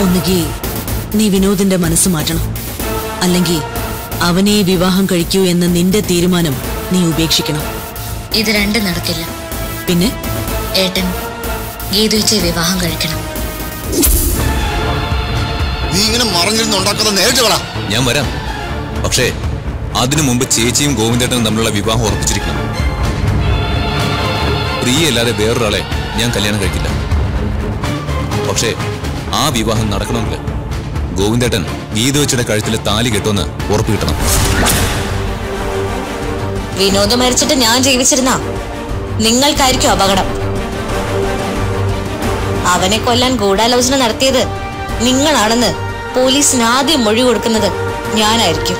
ഒന്നുകിൽ നീ വിനോദിന്റെ മനസ്സ് മാറ്റണം. അല്ലെങ്കിൽ അവനെ വിവാഹം കഴിക്കൂ എന്ന നിന്റെ തീരുമാനം നീ ഉപേക്ഷിക്കണം. ഇത് രണ്ടും നടക്കില്ല. പിന്നെ? ഏട്ടൻ ഗീതുവിച്ചെ വിവാഹം കഴിക്കണം. നീ ഇങ്ങനെ മറിഞ്ഞിരുന്ന് ഉണ്ടാക്കുന്ന നേരിട്ട് ഞാൻ വരാം. പക്ഷേ അതിനു മുമ്പ് ചേച്ചിയും ഗോവിന്ദേട്ടനും തമ്മിലുള്ള വിവാഹം ഉറപ്പിച്ചിരിക്കണം. പ്രിയല്ലാതെ വേറൊരാളെ ഞാൻ കല്യാണം കഴിക്കില്ല. പക്ഷേ ആ വിവാഹം നടക്കണമെങ്കിൽ ഗോവിന്ദേട്ടൻ ഗീത കഴുത്തിലെ താലി കെട്ടുമെന്ന് ഉറപ്പ് കിട്ടണം. വിനോദ് മരിച്ചിട്ട് ഞാൻ ജീവിച്ചിരുന്ന. നിങ്ങൾക്കായിരിക്കും അപകടം. അവനെ കൊല്ലാൻ ഗൂഢാലോചന നടത്തിയത് നിങ്ങളാണെന്ന് പോലീസിന് ആദ്യം മൊഴി കൊടുക്കുന്നത് ഞാനായിരിക്കും.